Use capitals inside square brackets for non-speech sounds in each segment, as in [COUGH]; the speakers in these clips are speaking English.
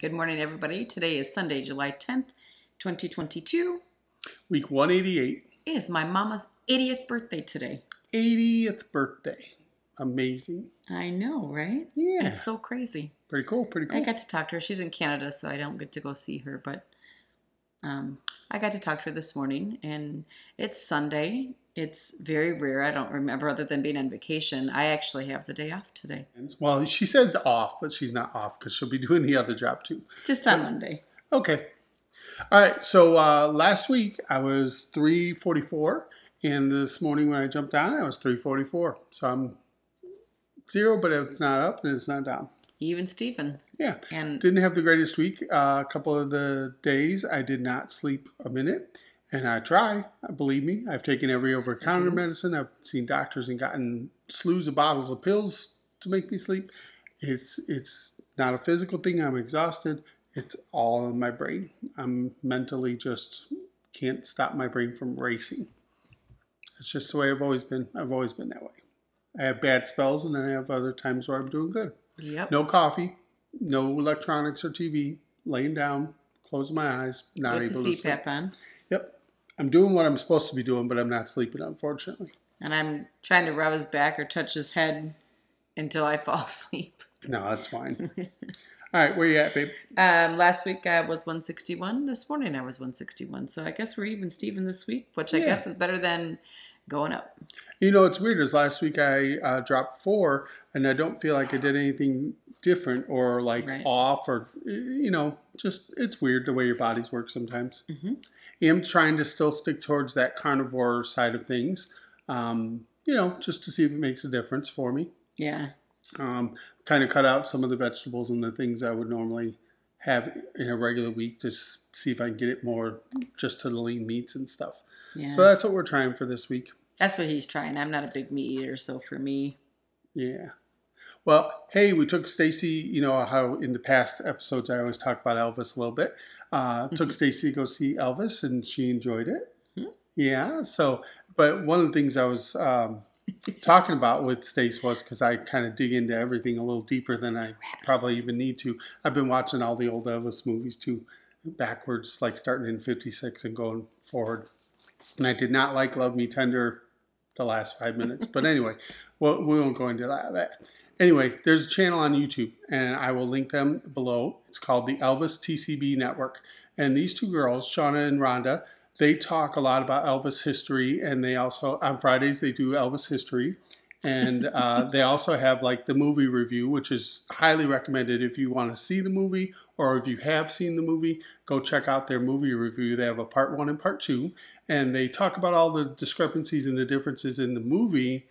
Good morning, everybody. Today is Sunday, July 10th, 2022. Week 188, It is my mama's 80th birthday today. 80th birthday. Amazing. I know, right? Yeah. It's so crazy. Pretty cool, pretty cool. I got to talk to her. She's in Canada, so I don't get to go see her, but um, I got to talk to her this morning, and it's Sunday. It's very rare. I don't remember, other than being on vacation. I actually have the day off today, Well, she says off, but she's not off because she'll be [LAUGHS] doing the other job too. just on Monday. Okay. All right. So uh, last week I was 344, and this morning when I jumped on, I was 344. So I'm zero, but it's not up and it's not down. Even Stephen. Yeah. And Didn't have the greatest week. Uh, a couple of the days I did not sleep a minute, and I try. Believe me, I've taken every over-counter medicine. I've seen doctors and gotten slews of bottles of pills to make me sleep. It's it's not a physical thing. I'm exhausted. It's all in my brain. I'm mentally just can't stop my brain from racing. It's just the way I've always been. I've always been that way. I have bad spells, and then I have other times where I'm doing good. yep. No coffee, no electronics or TV, laying down, closing my eyes, not with able the to sleep. CPAP on. I'm doing what I'm supposed to be doing, but I'm not sleeping, unfortunately. and I'm trying to rub his back or touch his head until I [LAUGHS] fall asleep. No, that's fine. All right, where you at, babe? Um, last week I was 161. This morning I was 161. So I guess we're even Steven this week, which I Yeah. guess is better than going up. You know, it's weird. Is last week I uh, dropped four, and I don't feel like I did anything different or like Right. off or you know, just it's weird the way your bodies work sometimes. Mhm. am trying to still stick towards that carnivore side of things. Um, you know, just to see if it makes a difference for me. Yeah. um, kind of cut out some of the vegetables and the things I would normally have in a regular week to see if I can get it more just to the lean meats and stuff. Yeah. So that's what we're trying for this week. That's what he's trying. I'm not a big meat eater, so for me, Yeah. Well, hey, we took Stacey. You know how in the past episodes I always talk about Elvis a little bit. Uh, took Stacey to go see Elvis, and she enjoyed it. Hmm. Yeah. So, but one of the things I was um, talking about with Stace was because I kind of dig into everything a little deeper than I probably even need to. I've been watching all the old Elvis movies too, backwards, like starting in '56 and going forward. And I did not like "Love Me Tender" the last five minutes. But anyway, well, we won't go into that. Anyway, there's a channel on YouTube, and I will link them below. It's called the Elvis TCB Network. And these two girls, Shawna and Rhonda, they talk a lot about Elvis history, and they also, on Fridays, they do Elvis history. And uh, [LAUGHS] they also have like the movie review, which is highly recommended if you want to see the movie or if you have seen the movie, go check out their movie review. They have a part one and part two, and they talk about all the discrepancies and the differences in the movie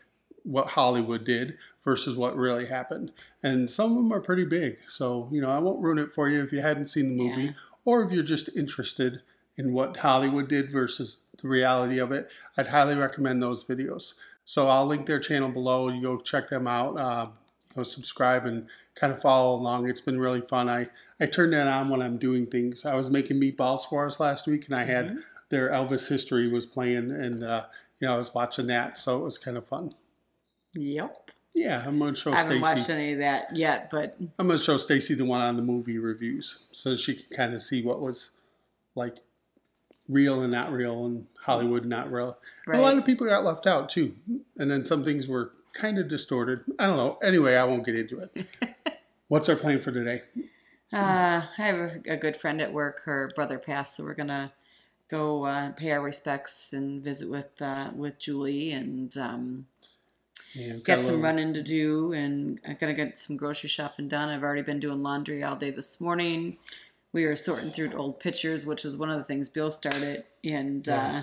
what Hollywood did versus what really happened. And some of them are pretty big. So, you know, I won't ruin it for you if you hadn't seen the movie Yeah. or if you're just interested in what Hollywood did versus the reality of it. I'd highly recommend those videos. So I'll link their channel below. You go check them out. Uh, you know, subscribe and kind of follow along. It's been really fun. I, I turn that on when I'm doing things. I was making meatballs for us last week and I had their Elvis history was playing and, uh, you know, I was watching that. So it was kind of fun. Yep. Yeah, I'm gonna show I haven't watched any of that yet, but I'm gonna show Stacey the one on the movie reviews, so she can kind of see what was like real and not real, and Hollywood not real. And A lot of people got left out too, and then some things were kind of distorted. I don't know. Anyway, I won't get into it. [LAUGHS] What's our plan for today? uh, I have a, a good friend at work. Her brother passed, so we're gonna go uh, pay our respects and visit with uh, with Julie and um, Yeah, got get some little- running to do. And I'm gonna get some grocery shopping done. I've already been doing laundry all day this morning. We were sorting through old pictures, which is one of the things Bill started, and uh,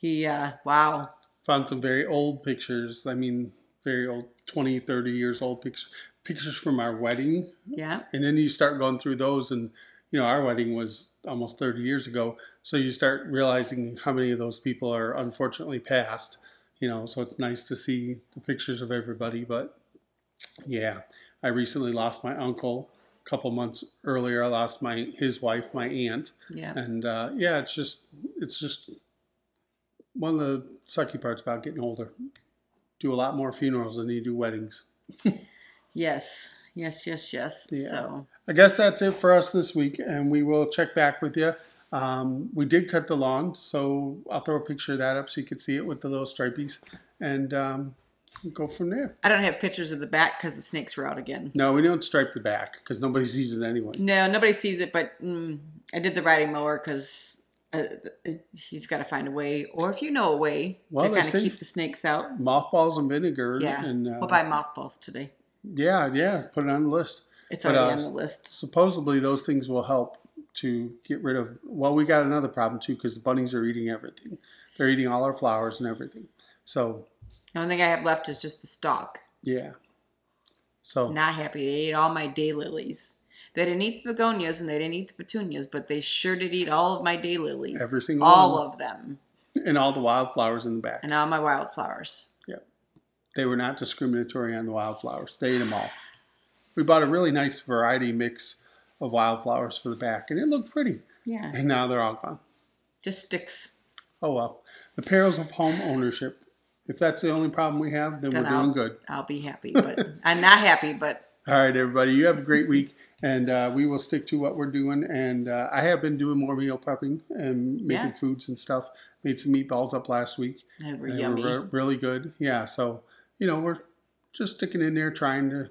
he uh, wow, Found some very old pictures. I mean, very old, 20, 30 years old pictures. Pictures from our wedding yeah, And then you start going through those, and you know, our wedding was almost 30 years ago. So you start realizing how many of those people are unfortunately passed. You know, so it's nice to see the pictures of everybody. But yeah, I recently lost my uncle. A couple months earlier, I lost my his wife, my aunt, yeah. and uh, yeah, it's just it's just one of the sucky parts about getting older. Do a lot more funerals than you do weddings. Yes, yes, yes, yes. Yeah. So I guess that's it for us this week, and we will check back with you. Um, we did cut the lawn, so I'll throw a picture of that up so you can see it with the little stripies, and um, go from there. I don't have pictures of the back because the snakes were out again. No, we don't stripe the back because nobody sees it anyway. No, nobody sees it, but mm, I did the riding mower because uh, he's got to find a way, or if you know a way Well, to kind of keep the snakes out. Mothballs and vinegar, Yeah, and uh, we'll buy mothballs today. yeah, yeah, put it on the list. It's but, already uh, on the list. Supposedly, those things will help to get rid of. Well, we got another problem too because the bunnies are eating everything. They're eating all our flowers and everything. So The only thing I have left is just the stalk. yeah. So Not happy. They ate all my daylilies. They didn't eat the begonias and they didn't eat the petunias, but they sure did eat all of my daylilies. every single all one, of them, and all the wildflowers in the back. and all my wildflowers. Yep. They were not discriminatory on the wildflowers. They ate them all. We bought a really nice variety mix of wildflowers for the back, and it looked pretty. Yeah, And now they're all gone. just sticks. Oh well. The perils of home ownership. If that's the only problem we have, then, Then we're I'll, doing good. I'll be happy, but [LAUGHS] I'm not happy. But All right, everybody. You have a great week, and uh, we will stick to what we're doing. And uh, I have been doing more meal prepping and making Yeah. foods and stuff. Made some meatballs up last week. they were They yummy. were re- really good. Yeah. So you know we're just sticking in there, trying to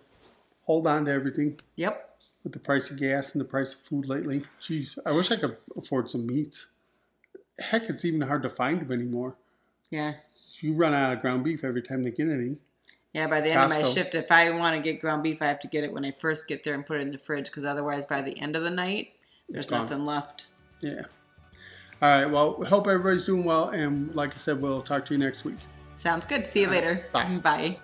hold on to everything Yep. With the price of gas and the price of food lately. Jeez, I wish I could afford some meats. Heck, it's even hard to find them anymore. Yeah. You run out of ground beef every time they get any. Yeah, by the end of my shift, if I want to get ground beef, I have to get it when I first get there and put it in the fridge because otherwise, by the end of the night, there's nothing left. Yeah. All right. Well, hope everybody's doing well. And like I said, we'll talk to you next week. Sounds good. See you later. Bye. Bye.